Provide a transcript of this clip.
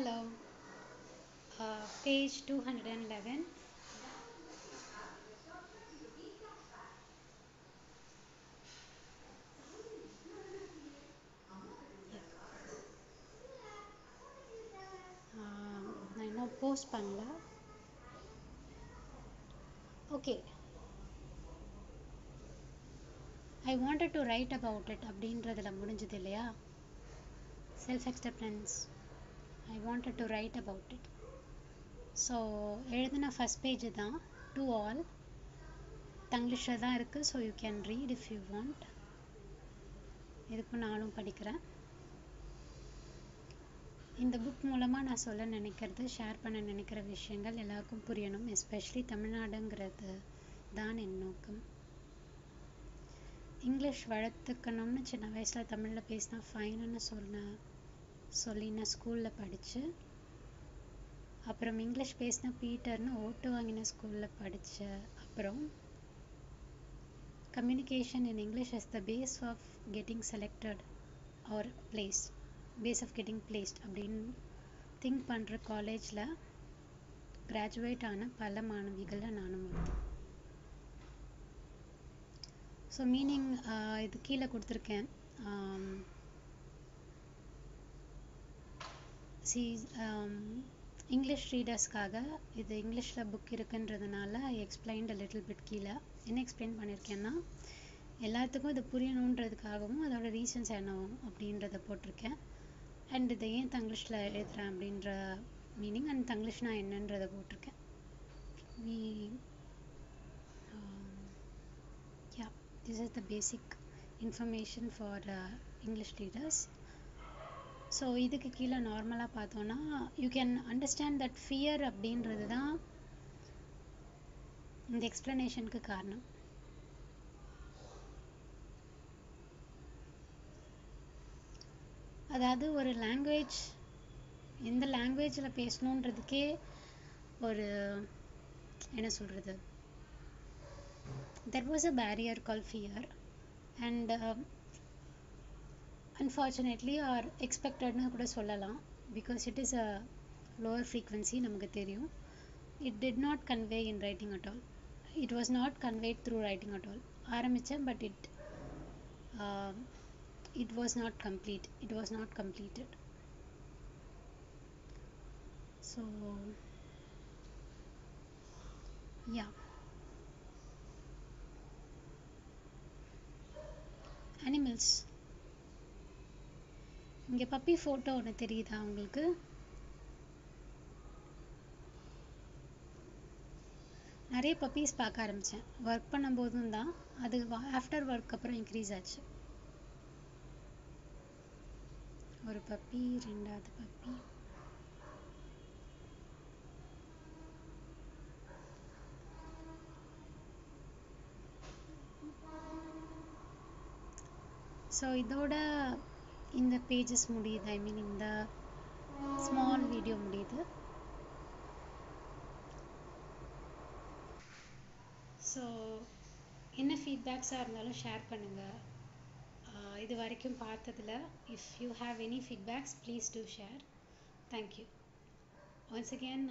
Hello. Uh, page 211. ஆஹ் நான் இன்னும் post பண்ணல okay I wanted to write about it அப்படின்றதுல முடிஞ்சது இல்லையா self acceptance I wanted to write about it so எழுதின ஃபஸ்ட் பேஜ் தான் டு ஆல் தங்கிலீஷில் தான் இருக்குது so you can read if you want இதுக்கும் நானும் படிக்கிறேன். இந்த புக் மூலமாக நான் சொல்ல நினைக்கிறது ஷேர் பண்ண நினைக்கிற விஷயங்கள் எல்லாருக்கும் புரியணும் எஸ்பெஷலி தமிழ்நாடுங்கிறது தான் என் நோக்கம். இங்கிலீஷ் வளர்த்துக்கணும்னு சின்ன வயசில் தமிழில் பேசினா ஃபைனுன்னு சொன்னேன் சொல்லி நான் ஸ்கூலில் படித்து அப்புறம் இங்கிலீஷ் பேசின பீட்டர்னு ஓட்டு வாங்கின ஸ்கூலில் படித்த அப்புறம் communication in English is the base of getting selected or place base of getting placed அப்படின்னு திங்க் பண்ணுற காலேஜில் கிராஜுவேட் ஆன பல மாணவிகளில் நானும் ஒருத்தன். ஸோ மீனிங் இது கீழே கொடுத்துருக்கேன். சி இங்கிலீஷ் ரீடர்ஸ்க்காக இது இங்கிலீஷில் புக் இருக்குன்றதுனால ஐ எக்ஸ்பிளைன்ட் லிட்டில் பிட் கீழே. என்ன எக்ஸ்பிளைன் பண்ணியிருக்கேன்னா எல்லாத்துக்கும் இது புரியணுன்றதுக்காகவும் அதோட ரீசன்ஸ் என்ன அப்படின்றத போட்டிருக்கேன். அண்ட் இதை ஏன் தங்கிலீஷில் எழுதுகிறேன் அப்படின்ற மீனிங் அண்ட் தங்கிலீஷ்னா என்னன்றதை போட்டிருக்கேன். We yeah this is the basic information for English readers so இதுக்கு கீழே நார்மலாக பார்த்தோன்னா you can understand that fear அப்படின்றது தான் இந்த எக்ஸ்ப்ளனேஷனுக்கு காரணம். அதாவது ஒரு லாங்குவேஜ் எந்த லாங்குவேஜில் பேசணுன்றதுக்கே ஒரு என்ன சொல்கிறது there was a barrier call fear and unfortunately or எக்ஸ்பெக்டட்னு கூட சொல்லலாம் because it is a lower frequency நமக்கு தெரியும் it did not convey in writing at all it was not conveyed through writing at all ஆரம்பித்தேன் but it it was not complete it was not completed so yeah animals இங்கே puppy photo ஒன்று தெரியுதா உங்களுக்கு? நிறைய puppies பார்க்க ஆரம்பித்தேன் work பண்ணும்போதும் தான். அது ஆஃப்டர் ஒர்க் அப்புறம் இன்க்ரீஸ் ஆச்சு. ஒரு பப்பி ரெண்டாவது பப்பி ஸோ இதோட இந்த பேஜஸ் முடியுது ஐ மீன் இந்த ஸ்மால் வீடியோ முடியுது. ஸோ என்ன ஃபீட்பேக்ஸாக இருந்தாலும் ஷேர் பண்ணுங்கள் இது வரைக்கும் பார்த்ததில் if you have any feedbacks please do share thank you once again